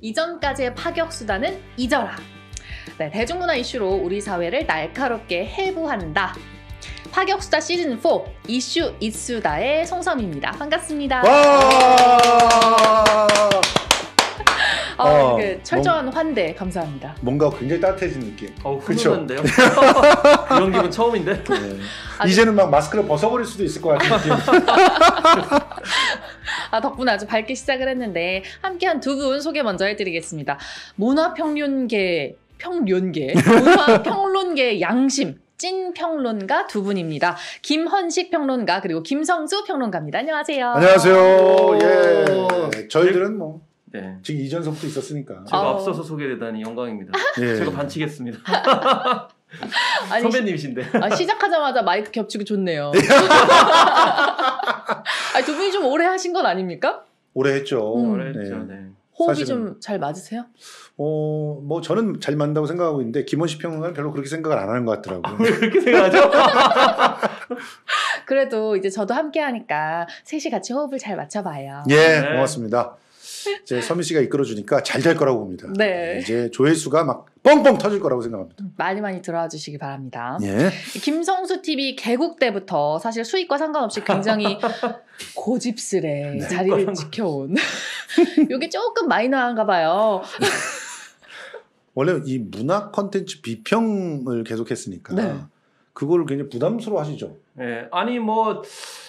이전까지의 파격 수단은 잊어라. 네, 대중문화 이슈로 우리 사회를 날카롭게 해부한다. 파격수다 시즌 4 이슈 이수다의 송섬입니다. 반갑습니다. 와! 아, 어, 이렇게 철저한 환대 감사합니다. 뭔가 굉장히 따뜻해진 느낌. 그쵸? 훈훈한데요? 이런 기분 처음인데? 네. 이제는 막 마스크를 벗어버릴 수도 있을 것 같은 느낌. 아, 덕분에 아주 밝게 시작을 했는데 함께한 두 분 소개 먼저 해드리겠습니다. 문화평론계 평론계 문화평론계 양심 찐 평론가 두 분입니다. 김헌식 평론가 그리고 김성수 평론가입니다. 안녕하세요. 안녕하세요. 오. 예. 저희들은 뭐 네. 지금 이전서부터 있었으니까. 제가 아우. 앞서서 소개되다니 영광입니다. 예. 제가 반치겠습니다. 아니, 선배님이신데. 아, 시작하자마자 마이크 겹치고 좋네요. 아, 두 분이 좀 오래 하신 건 아닙니까? 오래 했죠. 음. 그랬죠. 네. 네. 호흡이 좀 잘 맞으세요? 어, 뭐 저는 잘 맞는다고 생각하고 있는데 김원식 평론가는 별로 그렇게 생각을 안 하는 것 같더라고요. 왜 그렇게 생각하죠? 그래도 이제 저도 함께 하니까 셋이 같이 호흡을 잘 맞춰봐요. 예, 네. 고맙습니다. 이제 서민 씨가 이끌어주니까 잘 될 거라고 봅니다. 네. 이제 조회수가 막 뻥뻥 터질 거라고 생각합니다. 많이 많이 들어와 주시기 바랍니다. 예. 김성수 TV 개국 때부터 사실 수익과 상관없이 굉장히 고집스레 네. 자리를 지켜온. 이게 조금 마이너한가 봐요. 원래 이 문화 컨텐츠 비평을 계속했으니까 네. 그걸 굉장히 부담스러워 하시죠. 네. 아니 뭐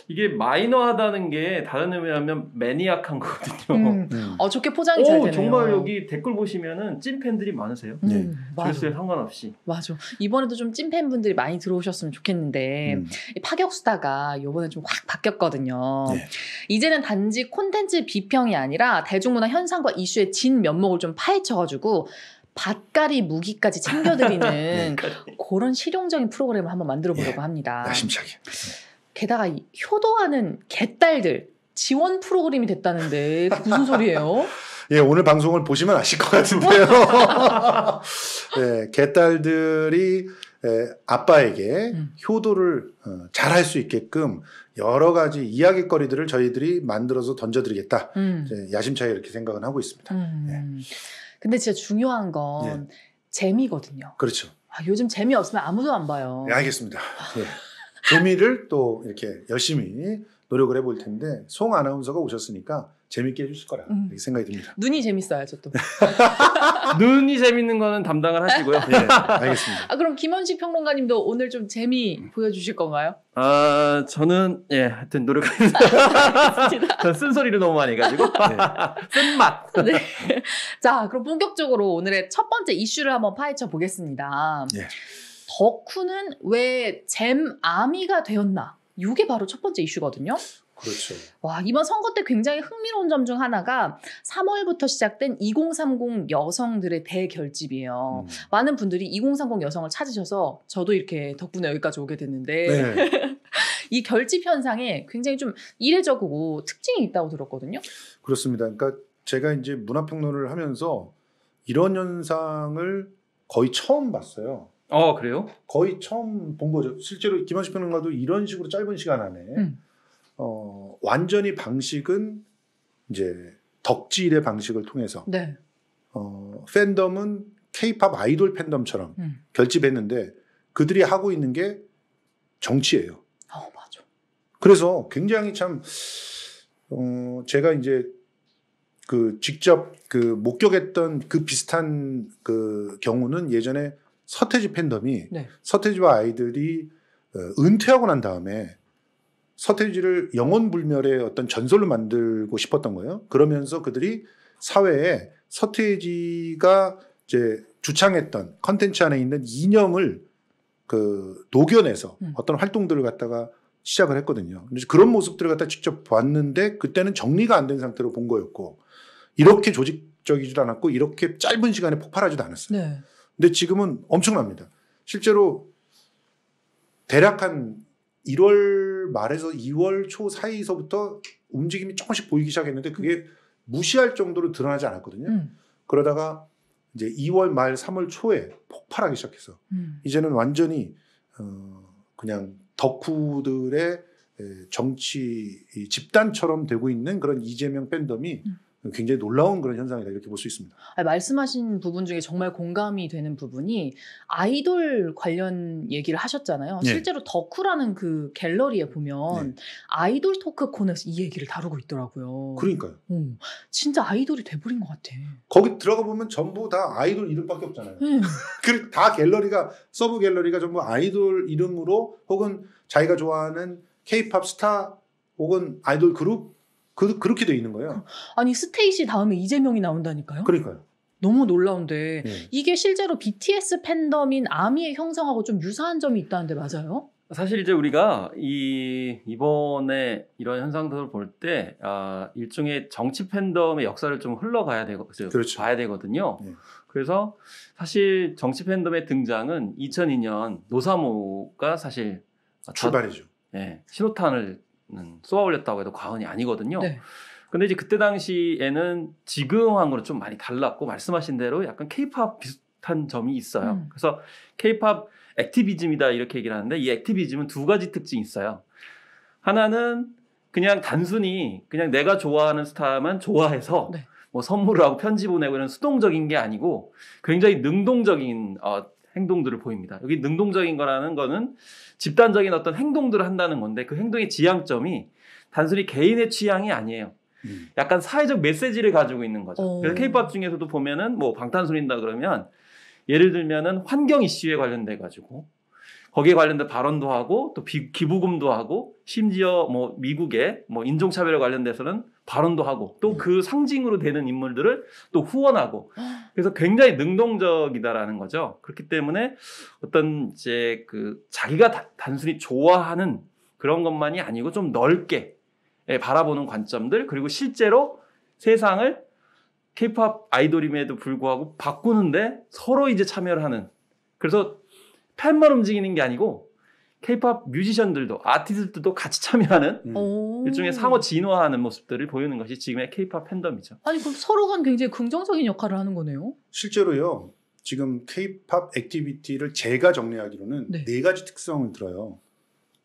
이게 마이너하다는 게 다른 의미하면 매니악한 거거든요. 음. 음. 어 좋게 포장이 잘오 되네요. 정말 여기 댓글 보시면은 찐 팬들이 많으세요. 음, 네. 조회수에 상관없이. 맞아. 이번에도 좀 찐 팬 분들이 많이 들어오셨으면 좋겠는데 음. 이 파격수다가 요번에 좀 확 바뀌었거든요. 네. 이제는 단지 콘텐츠 비평이 아니라 대중문화 현상과 이슈의 진 면목을 좀 파헤쳐가지고 밭가리 무기까지 챙겨드리는 네. 그런 실용적인 프로그램을 한번 만들어 보려고 합니다. 야심차게. 게다가 이 효도하는 개딸들 지원 프로그램이 됐다는데 무슨 소리예요? 예, 오늘 방송을 보시면 아실 것 같은데요. 예, 개딸들이 예, 아빠에게 음. 효도를 어, 잘할 수 있게끔 여러 가지 이야기거리들을 저희들이 만들어서 던져드리겠다. 음. 야심차게 이렇게 생각은 하고 있습니다. 음. 근데 진짜 중요한 건 재미거든요. 그렇죠. 아, 요즘 재미 없으면 아무도 안 봐요. 네, 알겠습니다. 예. 재미를 또 이렇게 열심히 노력을 해볼 텐데 송 아나운서가 오셨으니까 재밌게 해주실 거라 음. 이렇게 생각이 듭니다. 눈이 재밌어야죠 또. 눈이 재밌는 거는 담당을 하시고요. 예, 알겠습니다. 아 그럼 김원식 평론가님도 오늘 좀 재미 보여주실 건가요? 아 저는 예 하여튼 노력하겠습니다. 전 쓴소리를 너무 많이 해가지고 쓴맛. 네. 자 그럼 본격적으로 오늘의 첫 번째 이슈를 한번 파헤쳐 보겠습니다. 예. 덕후는 왜 잼아미가 되었나? 이게 바로 첫 번째 이슈거든요. 그렇죠. 와, 이번 선거 때 굉장히 흥미로운 점 중 하나가 3월부터 시작된 2030 여성들의 대결집이에요. 음. 많은 분들이 2030 여성을 찾으셔서 저도 이렇게 덕분에 여기까지 오게 됐는데 네, 이 결집 현상에 굉장히 좀 이례적이고 특징이 있다고 들었거든요. 그렇습니다. 그러니까 제가 이제 문화평론을 하면서 이런 현상을 거의 처음 봤어요. 어 그래요? 거의 처음 본 거죠. 실제로 김한식 평론가도 이런 식으로 짧은 시간 안에 음. 어, 완전히 방식은 이제 덕질의 방식을 통해서 네. 어, 팬덤은 케이팝 아이돌 팬덤처럼 음. 결집했는데 그들이 하고 있는 게 정치예요. 어, 맞아. 그래서 굉장히 참 어, 제가 이제 그 직접 그 목격했던 그 비슷한 그 경우는 예전에 서태지 팬덤이 네. 서태지와 아이들이 어, 은퇴하고 난 다음에 서태지를 영원불멸의 어떤 전설로 만들고 싶었던 거예요. 그러면서 그들이 사회에 서태지가 이제 주창했던 컨텐츠 안에 있는 이념을 그 녹여내서 음. 어떤 활동들을 갖다가 시작을 했거든요. 그런 모습들을 갖다 직접 봤는데 그때는 정리가 안 된 상태로 본 거였고 이렇게 조직적이지도 않았고 이렇게 짧은 시간에 폭발하지도 않았어요. 네. 근데 지금은 엄청납니다. 실제로 대략 한 1월 말에서 2월 초 사이서부터 움직임이 조금씩 보이기 시작했는데 그게 무시할 정도로 드러나지 않았거든요. 음. 그러다가 이제 2월 말 3월 초에 폭발하기 시작해서 음. 이제는 완전히 어 그냥 덕후들의 에, 정치 이 집단처럼 되고 있는 그런 이재명 팬덤이 음. 굉장히 놀라운 그런 현상이다 이렇게 볼 수 있습니다. 아니, 말씀하신 부분 중에 정말 공감이 되는 부분이 아이돌 관련 얘기를 하셨잖아요. 네. 실제로 덕후라는 그 갤러리에 보면 아이돌 토크 코너에서 이 얘기를 다루고 있더라고요. 그러니까요. 어, 진짜 아이돌이 돼버린 것 같아. 거기 들어가 보면 전부 다 아이돌 이름밖에 없잖아요. 음. 그다 갤러리가 서브 갤러리가 전부 아이돌 이름으로 혹은 자기가 좋아하는 케이팝 스타 혹은 아이돌 그룹 그, 그렇게 돼 있는 거예요. 아니 스테이시 다음에 이재명이 나온다니까요? 그러니까요. 너무 놀라운데 예. 이게 실제로 BTS 팬덤인 아미의 형성하고 좀 유사한 점이 있다는데 맞아요? 사실 이제 우리가 이 이번에 이런 현상들을 볼 때 아, 일종의 정치 팬덤의 역사를 좀 훑어가야 되고 그렇죠. 봐야 되거든요. 네. 그래서 사실 정치 팬덤의 등장은 2002년 노사모가 사실 다- 출발이죠. 예, 신호탄을 음, 쏘아 올렸다고 해도 과언이 아니거든요. 네. 근데 이제 그때 당시에는 지금하고는 좀 많이 달랐고 말씀하신 대로 약간 케이팝 비슷한 점이 있어요. 음. 그래서 케이팝 액티비즘이다 이렇게 얘기를 하는데 이 액티비즘은 두 가지 특징이 있어요. 하나는 그냥 단순히 그냥 내가 좋아하는 스타만 좋아해서 네. 뭐 선물을 하고 편지 보내고 이런 수동적인 게 아니고 굉장히 능동적인 어, 행동들을 보입니다. 여기 능동적인 거라는 거는 집단적인 어떤 행동들을 한다는 건데 그 행동의 지향점이 단순히 개인의 취향이 아니에요. 음. 약간 사회적 메시지를 가지고 있는 거죠. 어. 그래서 케이팝 중에서도 보면은 뭐 방탄소년단 그러면 예를 들면은 환경 이슈에 관련돼 가지고 거기에 관련된 발언도 하고 또 비- 기부금도 하고 심지어 뭐 미국의 뭐 인종차별에 관련돼서는 발언도 하고 또 음. 그 상징으로 되는 인물들을 또 후원하고 그래서 굉장히 능동적이다라는 거죠. 그렇기 때문에 어떤 이제 그 자기가 다- 단순히 좋아하는 그런 것만이 아니고 좀 넓게 예, 바라보는 관점들 그리고 실제로 세상을 케이팝 아이돌임에도 불구하고 바꾸는데 서로 이제 참여를 하는 그래서 팬만 움직이는 게 아니고 케이팝 뮤지션들도 아티스트들도 같이 참여하는 음. 오. 일종의 상호 진화하는 모습들을 보이는 것이 지금의 케이팝 팬덤이죠. 아니 그럼 서로 간 굉장히 긍정적인 역할을 하는 거네요. 실제로요. 지금 케이팝 activism을 제가 정리하기로는 네. 네 가지 특성을 들어요.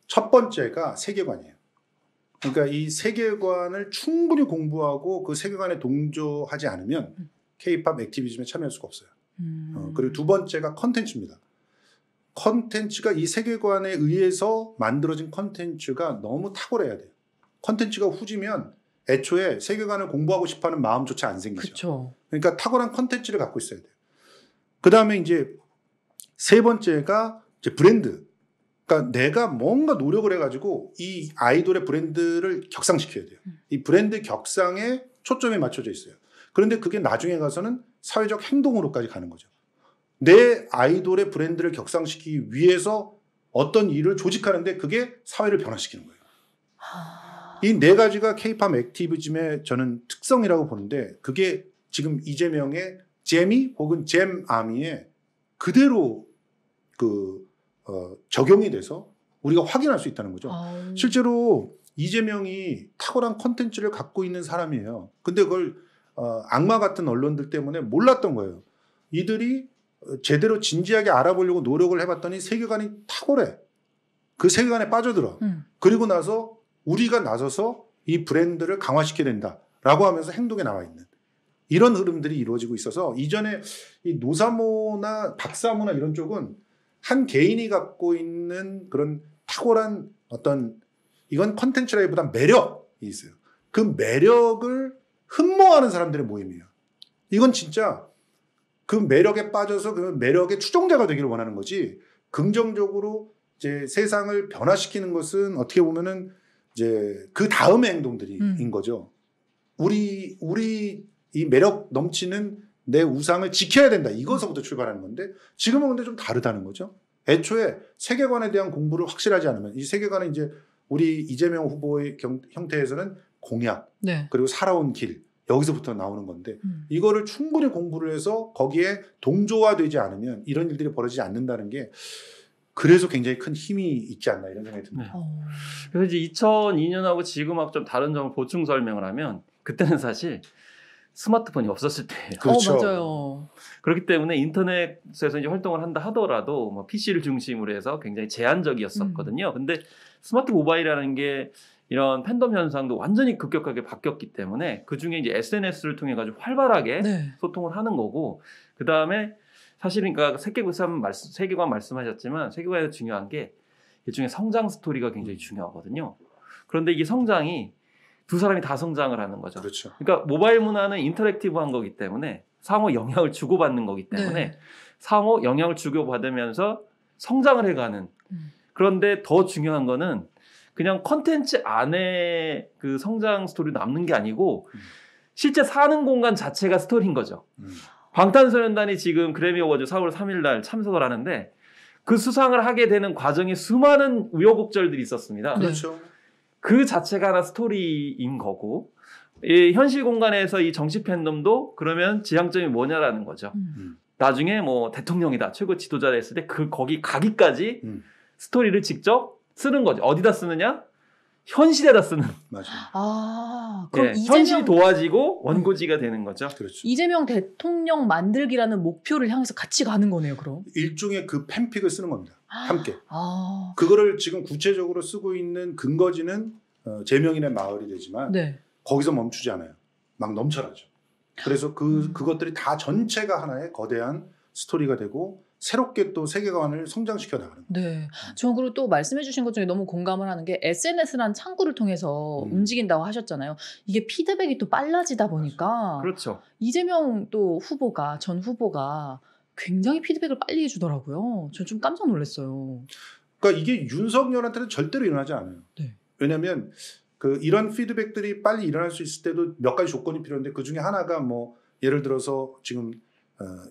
첫 번째가 세계관이에요. 그러니까 이 세계관을 충분히 공부하고 그 세계관에 동조하지 않으면 음. 케이팝 activism에 참여할 수가 없어요. 음. 어, 그리고 두 번째가 컨텐츠입니다. 컨텐츠가 이 세계관에 의해서 만들어진 컨텐츠가 너무 탁월해야 돼요. 컨텐츠가 후지면 애초에 세계관을 공부하고 싶어하는 마음조차 안 생기죠. 그렇죠. 그러니까 탁월한 컨텐츠를 갖고 있어야 돼요. 그 다음에 이제 세 번째가 이제 브랜드. 그러니까 내가 뭔가 노력을 해가지고 이 아이돌의 브랜드를 격상시켜야 돼요. 이 브랜드 격상에 초점이 맞춰져 있어요. 그런데 그게 나중에 가서는 사회적 행동으로까지 가는 거죠. 내 아이돌의 브랜드를 격상시키기 위해서 어떤 일을 조직하는데 그게 사회를 변화시키는 거예요. 하... 이 네 가지가 케이팝 activism의 저는 특성이라고 보는데 그게 지금 이재명의 제미 혹은 잼 아미에 그대로 그 어, 적용이 돼서 우리가 확인할 수 있다는 거죠. 아우. 실제로 이재명이 탁월한 컨텐츠를 갖고 있는 사람이에요. 근데 그걸 어, 악마 같은 언론들 때문에 몰랐던 거예요. 이들이 어, 제대로 진지하게 알아보려고 노력을 해봤더니 세계관이 탁월해. 그 세계관에 빠져들어. 음. 그리고 나서 우리가 나서서 이 브랜드를 강화시켜야 된다라고 하면서 행동에 나와 있는 이런 흐름들이 이루어지고 있어서 이전에 이 노사모나 박사모나 이런 쪽은 한 개인이 갖고 있는 그런 탁월한 어떤 이건 컨텐츠라기보다 매력이 있어요. 그 매력을 흠모하는 사람들의 모임이에요. 이건 진짜 그 매력에 빠져서 그 매력의 추종자가 되기를 원하는 거지 긍정적으로 이제 세상을 변화시키는 것은 어떻게 보면은 이제 그 다음의 행동들이 음. 인 거죠. 우리 우리 이 매력 넘치는 내 우상을 지켜야 된다. 이것서부터 출발하는 건데 지금은 근데 좀 다르다는 거죠. 애초에 세계관에 대한 공부를 확실하지 않으면 이 세계관은 이제 우리 이재명 후보의 경- 형태에서는 공약 네. 그리고 살아온 길 여기서부터 나오는 건데 음. 이거를 충분히 공부를 해서 거기에 동조화되지 않으면 이런 일들이 벌어지지 않는다는 게 그래서 굉장히 큰 힘이 있지 않나 이런 생각이 듭니다. 어. 그래서 이제 2002년하고 지금하고 좀 다른 점을 보충 설명을 하면 그때는 사실 스마트폰이 없었을 때예요. 그렇죠. 어, 맞아요. 그렇기 때문에 인터넷에서 이제 활동을 한다 하더라도 뭐 PC를 중심으로 해서 굉장히 제한적이었었거든요. 근데 스마트 모바일이라는 게 이런 팬덤 현상도 완전히 급격하게 바뀌었기 때문에 그 중에 이제 SNS를 통해 가지고 활발하게 네. 소통을 하는 거고 그 다음에 사실은 그러니까 세계관 말씀 세계관 말씀하셨지만 세계관에서 중요한 게 일종의 성장 스토리가 굉장히 중요하거든요. 그런데 이게 성장이 두 사람이 다 성장을 하는 거죠. 그렇죠. 그러니까 모바일 문화는 인터랙티브한 거기 때문에 상호 영향을 주고받는 거기 때문에 네. 상호 영향을 주고받으면서 성장을 해가는. 음. 그런데 더 중요한 거는 그냥 컨텐츠 안에 그 성장 스토리 남는 게 아니고 음. 실제 사는 공간 자체가 스토리인 거죠. 음. 방탄소년단이 지금 그래미 어워즈 4월 3일 날 참석을 하는데 그 수상을 하게 되는 과정에 수많은 우여곡절들이 있었습니다. 네. 그렇죠. 그 자체가 하나 스토리인 거고 이 현실 공간에서 이 정치 팬덤도 그러면 지향점이 뭐냐라는 거죠. 음. 나중에 뭐 대통령이다 최고 지도자가 됐을 때 그 거기 가기까지 음. 스토리를 직접 쓰는 거죠. 어디다 쓰느냐? 현실에다 쓰는. 맞아요. 아, 그럼 예, 이재명 현실이 도와지고 원고지가 되는 거죠. 그렇죠. 이재명 대통령 만들기라는 목표를 향해서 같이 가는 거네요, 그럼. 일종의 그 팬픽을 쓰는 겁니다. 함께. 아, 그거를 지금 구체적으로 쓰고 있는 근거지는 어, 제명인의 마을이 되지만 네. 거기서 멈추지 않아요. 막 넘쳐나죠. 그래서 그 음. 그것들이 다 전체가 하나의 거대한 스토리가 되고 새롭게 또 세계관을 성장시켜 나가는 거예요. 네. 저는 그리고 또 말씀해 주신 것 중에 너무 공감을 하는 게 SNS란 창구를 통해서 음. 움직인다고 하셨잖아요. 이게 피드백이 또 빨라지다 보니까 그렇죠. 이재명 또 후보가 전 후보가 굉장히 피드백을 빨리 해주더라고요. 저 좀 깜짝 놀랐어요. 그러니까 이게 윤석열한테는 절대로 일어나지 않아요. 네. 왜냐하면 그 이런 피드백들이 빨리 일어날 수 있을 때도 몇 가지 조건이 필요한데 그 중에 하나가 뭐 예를 들어서 지금 어,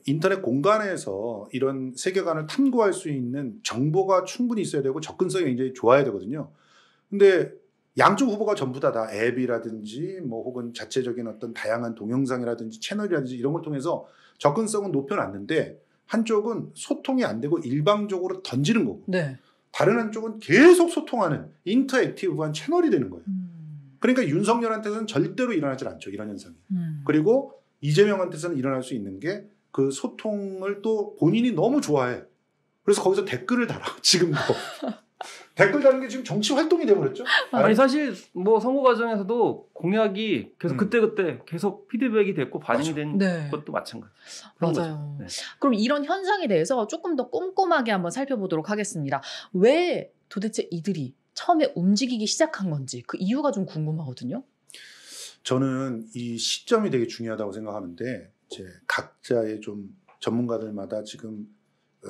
인터넷 공간에서 이런 세계관을 탐구할 수 있는 정보가 충분히 있어야 되고 접근성이 굉장히 좋아야 되거든요. 근데 양쪽 후보가 전부 다, 다 앱이라든지 뭐 혹은 자체적인 어떤 다양한 동영상이라든지 채널이라든지 이런 걸 통해서 접근성은 높여놨는데 한쪽은 소통이 안 되고 일방적으로 던지는 거고 네. 다른 한쪽은 계속 소통하는 인터액티브한 채널이 되는 거예요. 음. 그러니까 윤석열한테서는 절대로 일어나질 않죠. 이런 현상이. 음. 그리고 이재명한테서는 일어날 수 있는 게 그 소통을 또 본인이 너무 좋아해. 그래서 거기서 댓글을 달아. 지금도. 댓글 다는 게 지금 정치 활동이 돼버렸죠. 아니 사실 뭐 선거 과정에서도 공약이 계속 음. 그때 그때 계속 피드백이 됐고 반영이 된 네. 것도 마찬가지. 맞아요. 네. 그럼 이런 현상에 대해서 조금 더 꼼꼼하게 한번 살펴보도록 하겠습니다. 왜 도대체 이들이 처음에 움직이기 시작한 건지 그 이유가 좀 궁금하거든요. 저는 이 시점이 되게 중요하다고 생각하는데 이제 각자의 좀 전문가들마다 지금 어,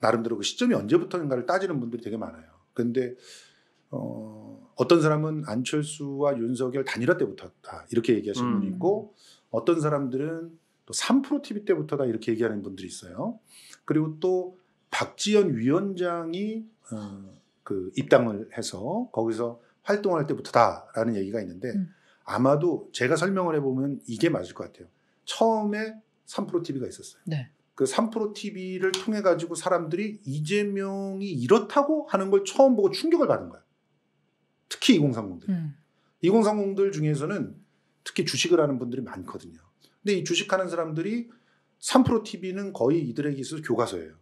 나름대로 그 시점이 언제부터인가를 따지는 분들이 되게 많아요. 근데 어, 어떤 사람은 안철수와 윤석열 단일화 때부터다 이렇게 얘기하시는 음. 분이 있고 어떤 사람들은 또 3프로 TV 때부터다 이렇게 얘기하는 분들이 있어요. 그리고 또 박지원 위원장이 어, 그 입당을 해서 거기서 활동할 때부터다라는 얘기가 있는데 음. 아마도 제가 설명을 해보면 이게 맞을 것 같아요. 처음에 3프로 TV가 있었어요. 네. 그 3프로 TV를 통해 가지고 사람들이 이재명이 이렇다고 하는 걸 처음 보고 충격을 받은 거야. 특히 2030들. 음. 2030들 중에서는 특히 주식을 하는 분들이 많거든요. 근데 이 주식하는 사람들이 3프로 TV는 거의 이들에게 있어서 교과서예요.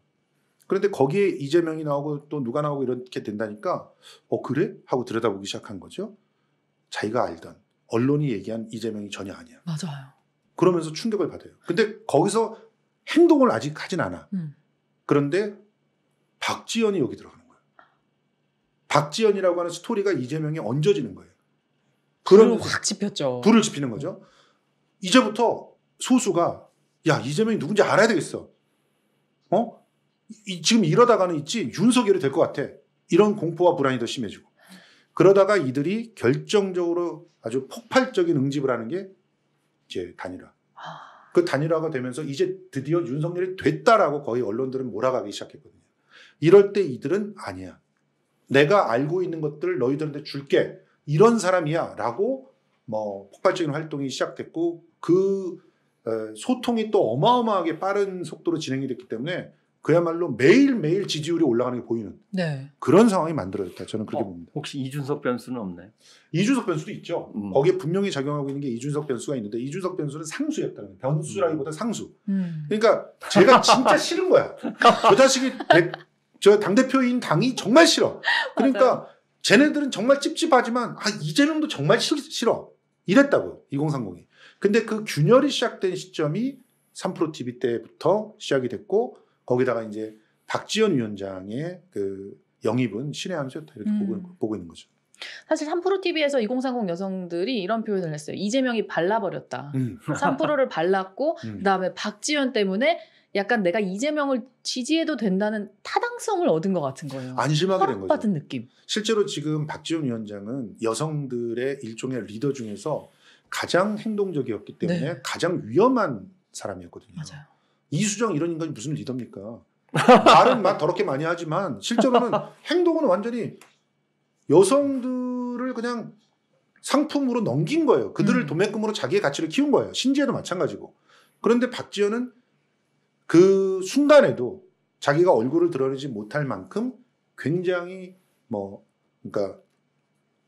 그런데 거기에 이재명이 나오고 또 누가 나오고 이렇게 된다니까 어 그래? 하고 들여다보기 시작한 거죠. 자기가 알던 언론이 얘기한 이재명이 전혀 아니야. 맞아요. 그러면서 충격을 받아요. 근데 거기서 행동을 아직 하진 않아. 음. 그런데 박지연이 여기 들어가는 거예요. 박지연이라고 하는 스토리가 이재명에 얹어지는 거예요. 불을 그러면서 확 지폈죠. 불을 지피는 거죠. 이제부터 소수가 야 이재명이 누군지 알아야 되겠어. 어? 이- 지금 이러다가는 있지 윤석열이 될 것 같아. 이런 공포와 불안이 더 심해지고 그러다가 이들이 결정적으로 아주 폭발적인 응집을 하는 게 이제 단일화. 아, 그 단일화가 되면서 이제 드디어 윤석열이 됐다라고 거의 언론들은 몰아가기 시작했거든요. 이럴 때 이들은 아니야. 내가 알고 있는 것들을 너희들한테 줄게. 이런 사람이야. 라고 뭐 폭발적인 활동이 시작됐고 그 어, 소통이 또 어마어마하게 빠른 속도로 진행이 됐기 때문에 그야말로 매일매일 지지율이 올라가는 게 보이는 네. 그런 상황이 만들어졌다. 저는 그렇게 어, 봅니다. 혹시 이준석 변수는 없나요? 이준석 변수도 있죠. 음. 거기에 분명히 작용하고 있는 게 이준석 변수가 있는데 이준석 변수는 상수였다는 거예요. 변수라기보다 상수. 음. 그러니까 제가 진짜 싫은 거야. 저 자식이 대- 저 당대표인 당이 정말 싫어. 그러니까 쟤네들은 정말 찝찝하지만 아 이재명도 정말 싫, 싫어 이랬다고요 2030이 근데 그 균열이 시작된 시점이 3프로 TV 때부터 시작이 됐고 거기다가 이제 박지원 위원장의 그 영입은 신의 한 수였다 이렇게 음. 보고, 보고 있는 거죠. 사실 3프로 TV에서 2030 여성들이 이런 표현을 했어요. 이재명이 발라버렸다. 음. 3프로를 발랐고 음. 그 다음에 박지원 때문에 약간 내가 이재명을 지지해도 된다는 타당성을 얻은 것 같은 거예요. 안심하게 된 거죠. 허락받은 느낌. 실제로 지금 박지원 위원장은 여성들의 일종의 리더 중에서 가장 행동적이었기 때문에 네. 가장 위험한 사람이었거든요. 맞아요. 이수정 이런 인간이 무슨 리더입니까? 말은 막 더럽게 많이 하지만 실제로는 행동은 완전히 여성들을 그냥 상품으로 넘긴 거예요. 그들을 음. 도매금으로 자기의 가치를 키운 거예요. 신지혜도 마찬가지고. 그런데 박지현은 그 순간에도 자기가 얼굴을 드러내지 못할 만큼 굉장히 뭐 그러니까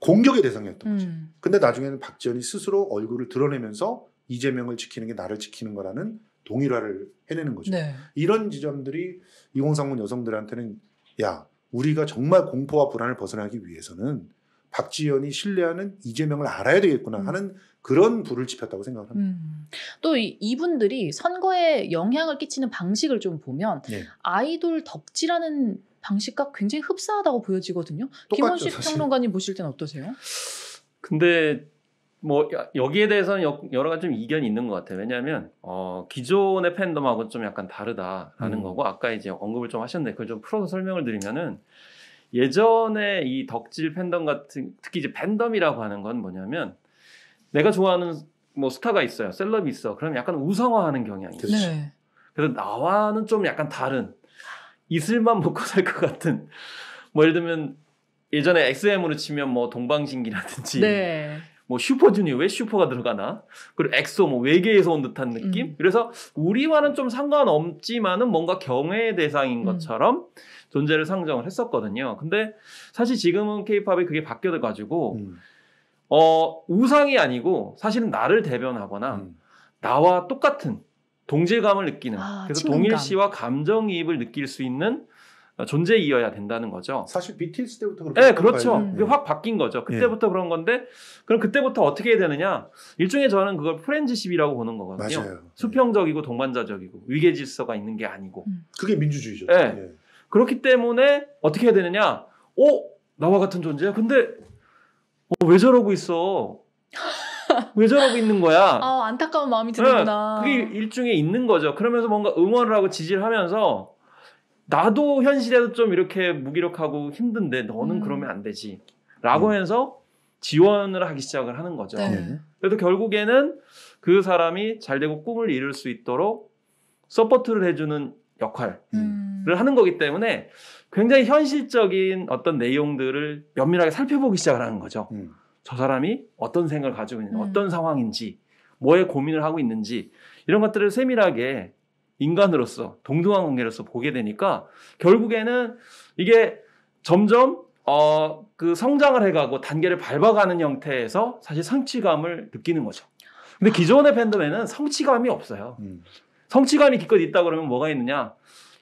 공격의 대상이었던 거죠. 음. 근데 나중에는 박지원이 스스로 얼굴을 드러내면서 이재명을 지키는 게 나를 지키는 거라는 동일화를 해내는 거죠. 네. 이런 지점들이 2030 여성들한테는 야 우리가 정말 공포와 불안을 벗어나기 위해서는 박지원이 신뢰하는 이재명을 알아야 되겠구나 음. 하는 그런 불을 지폈다고 생각을 합니다. 음. 또 이, 이분들이 선거에 영향을 끼치는 방식을 좀 보면 네. 아이돌 덕질하는 방식과 굉장히 흡사하다고 보여지거든요. 똑같죠, 김원식 사실. 평론가님 보실 때는 어떠세요? 근데 뭐 여- 여기에 대해서는 여- 여러 가지 좀 이견이 있는 것 같아요. 왜냐하면 어, 기존의 팬덤하고는 좀 약간 다르다라는 음. 거고 아까 이제 언급을 좀 하셨는데 그걸 좀 풀어서 설명을 드리면은 예전에 이 덕질 팬덤 같은 특히 이제 팬덤이라고 하는 건 뭐냐면 내가 좋아하는 뭐 스타가 있어요, 셀럽이 있어. 그럼 약간 우상화하는 경향이 있어요. 그렇지. 네. 그래서 나와는 좀 약간 다른 이슬만 먹고 살 것 같은 뭐 예를 들면 예전에 SM으로 치면 뭐 동방신기라든지 네. 뭐 슈퍼주니어 왜 슈퍼가 들어가나 그리고 엑소 뭐 외계에서 온 듯한 느낌 음. 그래서 우리와는 좀 상관없지만은 뭔가 경외의 대상인 음. 것처럼 존재를 상정을 했었거든요 근데 사실 지금은 케이팝이 그게 바뀌어 가지고 음, 어 우상이 아니고 사실은 나를 대변하거나 음. 나와 똑같은 동질감을 느끼는 아, 그래서 친근감. 동일시와 감정이입을 느낄 수 있는 어, 존재이어야 된다는 거죠. 사실 BTS 때부터 그렇게 네, 그렇죠. 거예요. 그게 확 바뀐 거죠. 예. 그때부터 그런 건데, 그럼 그때부터 어떻게 해야 되느냐? 일종의 저는 그걸 프렌즈십이라고 보는 거거든요. 맞아요. 수평적이고 동반자적이고 위계 질서가 있는 게 아니고 그게 민주주의죠. 네. 예. 그렇기 때문에 어떻게 해야 되느냐? 어 나와 같은 존재야. 근데 어, 왜 저러고 있어? 왜 저러고 있는 거야? 아 안타까운 마음이 드는구나. 네, 그게 일종의 있는 거죠. 그러면서 뭔가 응원을 하고 지지를 하면서 나도 현실에서 좀 이렇게 무기력하고 힘든데 너는 음. 그러면 안 되지. 라고 음. 하면서 지원을 하기 시작을 하는 거죠. 네. 네. 그래도 결국에는 그 사람이 잘 되고 꿈을 이룰 수 있도록 support를 해주는 역할을 음. 하는 거기 때문에 굉장히 현실적인 어떤 내용들을 면밀하게 살펴보기 시작을 하는 거죠. 음. 저 사람이 어떤 생각을 가지고 있는지, 음. 어떤 상황인지, 뭐에 고민을 하고 있는지, 이런 것들을 세밀하게 인간으로서, 동등한 관계로서 보게 되니까, 결국에는 이게 점점, 어, 그 성장을 해가고 단계를 밟아가는 형태에서 사실 성취감을 느끼는 거죠. 근데 기존의 팬덤에는 성취감이 없어요. 음. 성취감이 기껏 있다 그러면 뭐가 있느냐?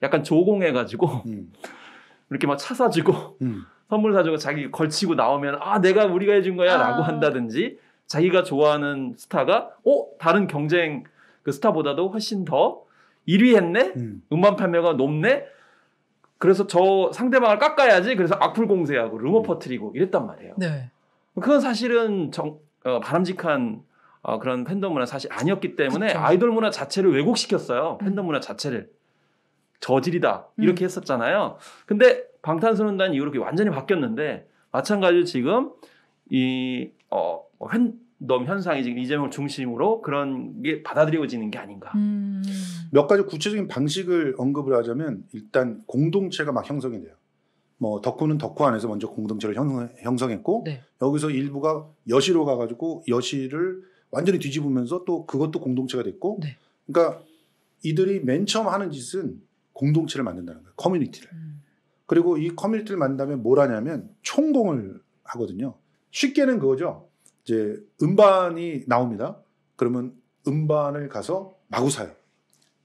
약간 조공해가지고, 음. 이렇게 막 차 사주고, 음. 선물 사주고 자기 걸치고 나오면 아 내가 우리가 해준 거야라고 아. 한다든지 자기가 좋아하는 스타가 어 다른 경쟁 그 스타보다도 훨씬 더 1위 했네 음. 음반 판매가 높네 그래서 저 상대방을 깎아야지 그래서 악플 공세하고 루머 음. 퍼트리고 이랬단 말이에요 네. 그건 사실은 정, 어, 바람직한 어, 그런 팬덤 문화 사실 아니었기 때문에 그쵸. 아이돌 문화 자체를 왜곡시켰어요 음. 팬덤 문화 자체를 저질이다 이렇게 음. 했었잖아요 근데 방탄소년단 이후로 완전히 바뀌었는데 마찬가지로 지금 이 어, 뭐팬 덤 현상이 지금 이재명을 중심으로 그런 게 받아들여지는 게 아닌가 음. 몇 가지 구체적인 방식을 언급을 하자면 일단 공동체가 막 형성이 돼요. 뭐 덕후는 덕후 안에서 먼저 공동체를 형성, 형성 했고 네. 여기서 일부가 여시로 가가지고 여시를 완전히 뒤집으면서 또 그것도 공동체가 됐고 네. 그러니까 이들이 맨 처음 하는 짓은 공동체를 만든다는 거예요. 커뮤니티를. 음. 그리고 이 커뮤니티를 만든다면 뭘 하냐면 총공을 하거든요. 쉽게는 그거죠. 이제 음반이 나옵니다. 그러면 음반을 가서 마구 사요.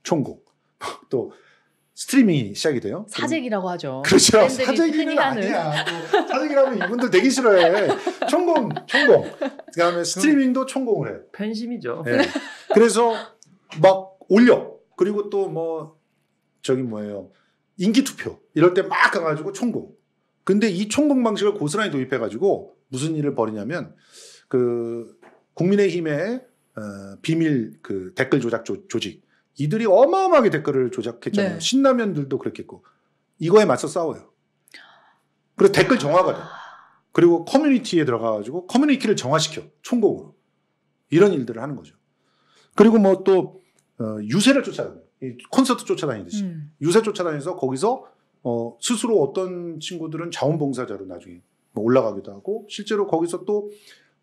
총공. 또 스트리밍이 시작이 돼요. 사재기라고 하죠. 그렇죠. 사재기는. 아니야. 또 사재기라면 이분들 되기 싫어해. 총공, 총공. 그다음에 스트리밍도 총공을 해요. 팬심이죠. 예. 그래서 막 올려. 그리고 또 뭐 저기 뭐예요. 인기 투표 이럴 때 막 가가지고 총공. 근데 이 총공 방식을 고스란히 도입해가지고 무슨 일을 벌이냐면 그 국민의힘의 어, 비밀 그 댓글 조작 조, 조직 이들이 어마어마하게 댓글을 조작했잖아요. 네. 신라면들도 그랬겠고 이거에 맞서 싸워요. 그리고 댓글 정화가 돼. 그리고 커뮤니티에 들어가가지고 커뮤니티를 정화시켜 총공으로 이런 일들을 하는 거죠. 그리고 뭐또 어, 유세를 쫓아다녀요. 이 콘서트 쫓아다니듯이 음. 유세 쫓아다니면서 거기서 어, 스스로 어떤 친구들은 자원봉사자로 나중에 뭐 올라가기도 하고 실제로 거기서 또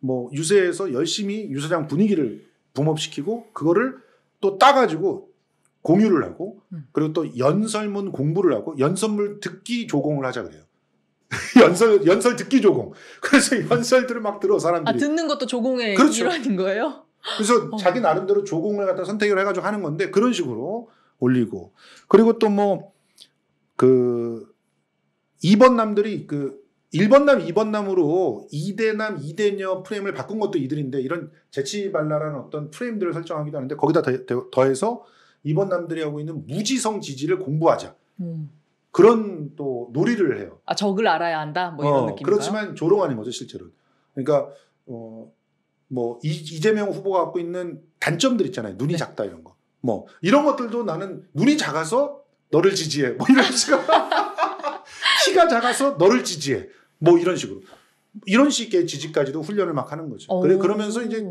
뭐 유세에서 열심히 유세장 분위기를 붐업시키고 그거를 또 따가지고 공유를 하고 음. 그리고 또 연설문 공부를 하고 연설문 듣기 조공을 하자 그래요. 연설 연설 듣기 조공. 그래서 연설들을 막 들어 아 사람들이. 듣는 것도 조공의 그렇죠. 일환인 거예요? 그래서 어. 자기 나름대로 조공을 갖다 선택을 해가지고 하는 건데 그런 식으로 올리고 그리고 또 뭐그 2번 남들이 그 1번 남, 2번 남으로 2대 남, 2대녀 프레임을 바꾼 것도 이들인데 이런 재치발랄한 어떤 프레임들을 설정하기도 하는데 거기다 더- 더- 더해서 2번 남들이 하고 있는 무지성 지지를 공부하자 음. 그런 또 놀이를 해요. 아 적을 알아야 한다 뭐 이런 어, 느낌인가요? 그렇지만 조롱하는 거죠 실제로. 그러니까 어, 뭐 이, 이재명 후보가 갖고 있는 단점들 있잖아요. 눈이 네. 작다 이런 거. 뭐 이런 것들도 나는 눈이 작아서 너를 지지해. 뭐 이런 식으로 키가 작아서 너를 지지해. 뭐 이런 식으로 이런 식의 지지까지도 훈련을 막 하는 거죠. 그래 오. 그러면서 이제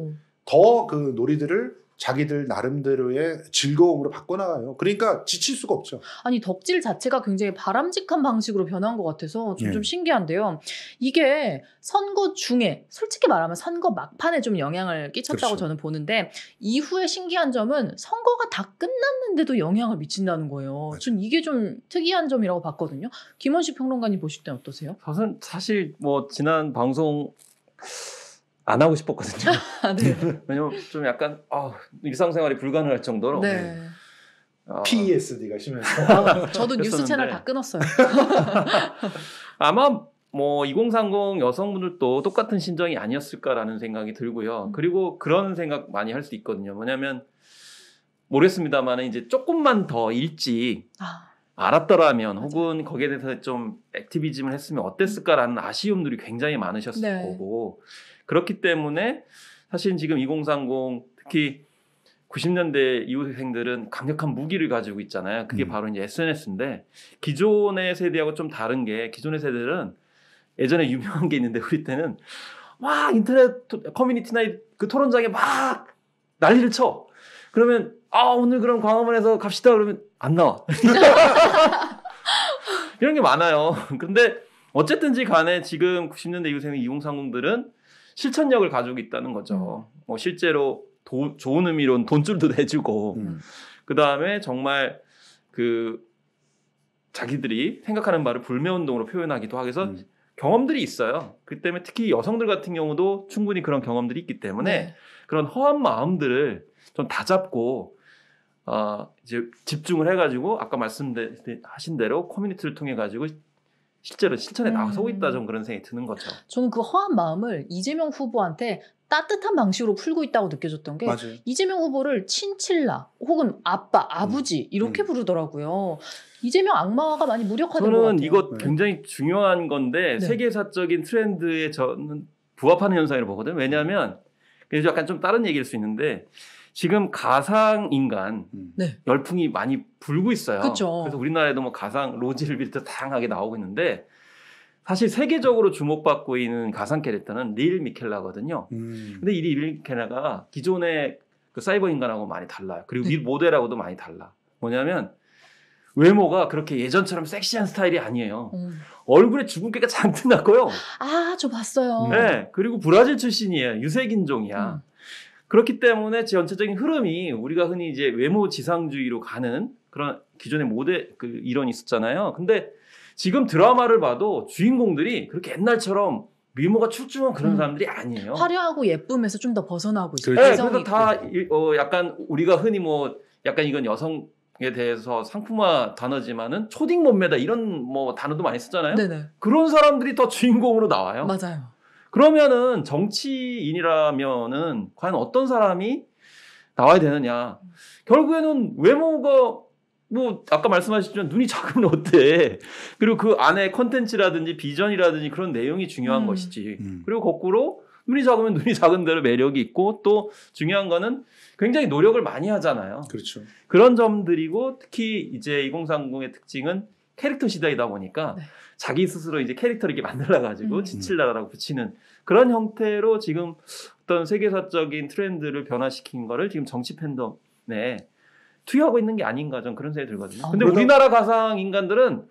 더 그 놀이들을 자기들 나름대로의 즐거움으로 바꿔나가요. 그러니까 지칠 수가 없죠. 아니 덕질 자체가 굉장히 바람직한 방식으로 변한 것 같아서 좀, 예. 좀 신기한데요. 이게 선거 중에 솔직히 말하면 선거 막판에 좀 영향을 끼쳤다고 그렇죠. 저는 보는데 이후에 신기한 점은 선거가 다 끝났는데도 영향을 미친다는 거예요. 맞아요. 전 이게 좀 특이한 점이라고 봤거든요. 김원식 평론가님 보실 땐 어떠세요? 사실, 사실 뭐 지난 방송 안 하고 싶었거든요. 아, 네. 왜냐면 좀 약간 아, 일상생활이 불가능할 정도로 네. 어, PESD가 심해서. 아, 저도 뉴스. 채널 다 끊었어요. 아마 뭐 2030 여성분들도 똑같은 심정이 아니었을까라는 생각이 들고요. 음. 그리고 그런 생각 많이 할 수 있거든요. 뭐냐면 모르겠습니다만 이제 조금만 더 일찍 아, 알았더라면 혹은 거기에 대해서 좀 액티비즘을 했으면 어땠을까라는 아쉬움들이 굉장히 많으셨을 네. 거고 그렇기 때문에 사실 지금 2030 특히 90년대 이후생들은 강력한 무기를 가지고 있잖아요. 그게 음. 바로 이제 SNS인데 기존의 세대하고 좀 다른 게 기존의 세대들은 예전에 유명한 게 있는데 우리 때는 막 인터넷 토- 커뮤니티나 이- 그 토론장에 막 난리를 쳐. 그러면 아 오늘 그럼 광화문에서 갑시다 그러면 안 나와. 이런 게 많아요. 근데 어쨌든지 간에 지금 90년대 이후생 2030들은 실천력을 가지고 있다는 거죠. 뭐 실제로 도- 좋은 의미로는 돈줄도 내주고 음. 그 다음에 정말 그 자기들이 생각하는 바를 불매 운동으로 표현하기도 하고 해서 음. 경험들이 있어요. 그 때문에 특히 여성들 같은 경우도 충분히 그런 경험들이 있기 때문에 네. 그런 허한 마음들을 좀 다잡고 어, 이제 집중을 해가지고 아까 말씀하신 대로 커뮤니티를 통해 가지고 실제로 실천에 음. 나서고 있다 좀 그런 생각이 드는 거죠. 저는 그 허한 마음을 이재명 후보한테 따뜻한 방식으로 풀고 있다고 느껴졌던 게 맞아요. 이재명 후보를 친칠라 혹은 아빠, 아버지 이렇게 음. 부르더라고요. 이재명 악마가 많이 무력화된 것 같아요. 저는 이거 네. 굉장히 중요한 건데 네. 세계사적인 트렌드에 저는 부합하는 현상이라고 보거든요. 왜냐하면 그래서 약간 좀 다른 얘기일 수 있는데 지금 가상 인간 음. 네. 열풍이 많이 불고 있어요. 그쵸. 그래서 우리나라에도 뭐 가상 로지를 비롯해 다양하게 나오고 있는데 사실 세계적으로 주목받고 있는 가상 캐릭터는 릴 미켈라거든요. 음. 근데 이 릴 미켈라가 기존의 그 사이버 인간하고 많이 달라요. 그리고 네. 릴 모델하고도 많이 달라. 뭐냐면 외모가 그렇게 예전처럼 섹시한 스타일이 아니에요. 음. 얼굴에 주근깨가 잔뜩 났고요. 아, 저 봤어요. 음. 네, 그리고 브라질 출신이에요. 유색인종이야. 음. 그렇기 때문에 전체적인 흐름이 우리가 흔히 이제 외모 지상주의로 가는 그런 기존의 모델 그 이론이 있었잖아요. 근데 지금 드라마를 봐도 주인공들이 그렇게 옛날처럼 미모가 출중한 그런 음. 사람들이 아니에요. 화려하고 예쁨에서 좀 더 벗어나고 있어요. 그렇죠. 네, 그래서 다 어, 약간 우리가 흔히 뭐 약간 이건 여성 에 대해서 상품화 단어지만은 초딩 몸매다 이런 뭐 단어도 많이 쓰잖아요. 네네. 그런 사람들이 더 주인공으로 나와요. 맞아요. 그러면은 정치인이라면은 과연 어떤 사람이 나와야 되느냐? 결국에는 외모가 뭐 아까 말씀하셨지만 눈이 작으면 어때? 그리고 그 안에 컨텐츠라든지 비전이라든지 그런 내용이 중요한 음. 것이지. 음. 그리고 거꾸로 눈이 작으면 눈이 작은 대로 매력이 있고 또 중요한 거는 굉장히 노력을 많이 하잖아요. 그렇죠. 그런 점들이고 특히 이제 2030의 특징은 캐릭터 시대이다 보니까 네. 자기 스스로 이제 캐릭터를 이렇게 만들어 가지고 음. 지칠라라고 붙이는 그런 형태로 지금 어떤 세계사적인 트렌드를 변화시킨 거를 지금 정치 팬덤에 투여하고 있는 게 아닌가 전 그런 생각이 들거든요. 아, 근데 그러다- 우리나라 가상 인간들은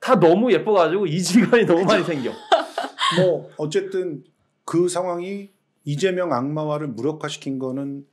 다 너무 예뻐가지고 이질감이 너무 많이 생겨. 뭐 어쨌든 그 상황이 이재명 악마화를 무력화시킨 거는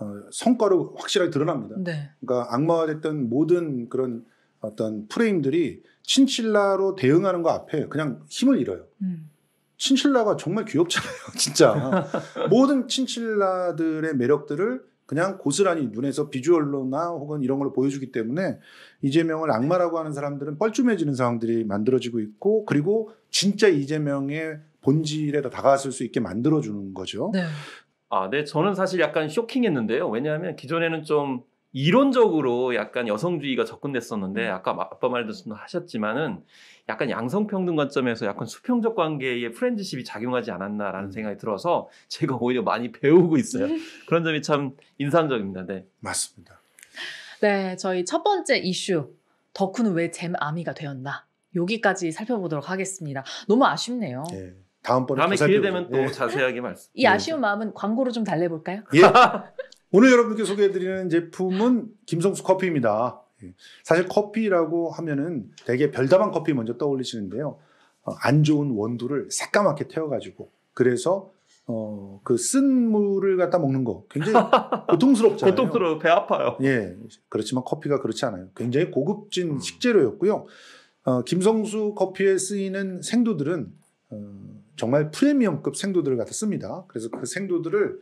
어, 성과로 확실하게 드러납니다. 네. 그러니까 악마화됐던 모든 그런 어떤 프레임들이 친칠라로 대응하는 거 앞에 그냥 힘을 잃어요. 음. 친칠라가 정말 귀엽잖아요, 진짜. 모든 친칠라들의 매력들을 그냥 고스란히 눈에서 비주얼로나 혹은 이런 걸로 보여주기 때문에 이재명을 악마라고 하는 사람들은 뻘쭘해지는 상황들이 만들어지고 있고 그리고 진짜 이재명의 본질에 더 다가갔을 수 있게 만들어주는 거죠. 네. 아, 네, 저는 사실 약간 쇼킹했는데요. 왜냐하면 기존에는 좀 이론적으로 약간 여성주의가 접근됐었는데 아까 아빠 말도 하셨지만은 약간 양성평등 관점에서 약간 수평적 관계에 프렌드십이 작용하지 않았나라는 음. 생각이 들어서 제가 오히려 많이 배우고 있어요. 그런 점이 참 인상적입니다. 네. 맞습니다. 네, 저희 첫 번째 이슈 덕후는 왜 잼아미가 되었나 여기까지 살펴보도록 하겠습니다. 너무 아쉽네요. 예. 다음번에 다음에 더 기회. 되면 또 예. 자세하게 말씀. 이 아쉬운 마음은 광고로 좀 달래볼까요? 예. 오늘 여러분께 소개해드리는 제품은 김성수 커피입니다. 예. 사실 커피라고 하면은 되게 별다방 커피 먼저 떠올리시는데요. 어, 안 좋은 원두를 새까맣게 태워가지고 그래서 어, 그 쓴 물을 갖다 먹는 거 굉장히 고통스럽잖아요. 고통스러워 배 아파요. 예, 그렇지만 커피가 그렇지 않아요. 굉장히 고급진 음. 식재료였고요. 어, 김성수 커피에 쓰이는 생두들은 어, 정말 프리미엄급 생두들을 갖다 씁니다. 그래서 그 생두들을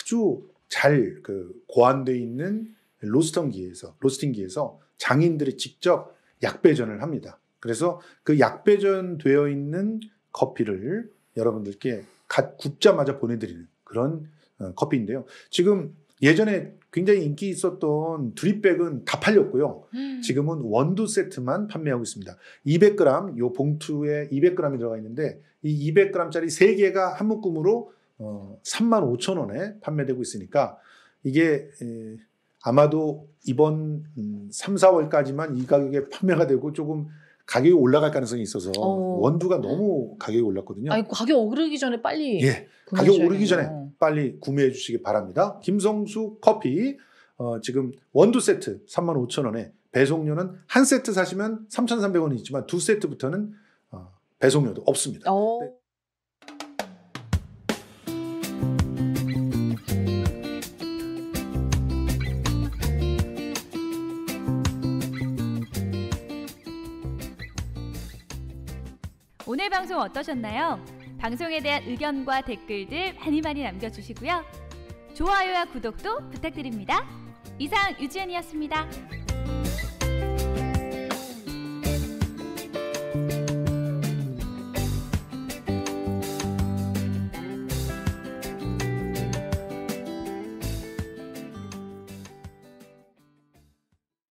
아주 잘 그 고안돼 있는 로스팅기에서 로스팅기에서 장인들이 직접 약배전을 합니다. 그래서 그 약배전 되어 있는 커피를 여러분들께 갓 굽자마자 보내드리는 그런 어, 커피인데요. 지금 예전에 굉장히 인기 있었던 드립백은 다 팔렸고요. 지금은 원두 세트만 판매하고 있습니다. 200g, 요 봉투에 200g이 들어가 있는데 이 200g짜리 3개가 한 묶음으로 어, 35,000원에 판매되고 있으니까 이게 에, 아마도 이번 음, 3, 4월까지만 이 가격에 판매가 되고 조금 가격이 올라갈 가능성이 있어서 어. 원두가 너무 가격이 올랐거든요. 아니 가격 오르기 전에 빨리 예. 가격. 오르기 전에 빨리 구매해 주시기 바랍니다. 김성수 커피 어, 지금 원두 세트 35,000원에 배송료는 한 세트 사시면 3,300원이 있지만 두 세트부터는 어, 배송료도 없습니다. 어. 네. 방송 어떠셨나요? 방송에 대한 의견과 댓글들 많이 많이 남겨주시고요. 좋아요와 구독도 부탁드립니다. 이상 유지연이었습니다.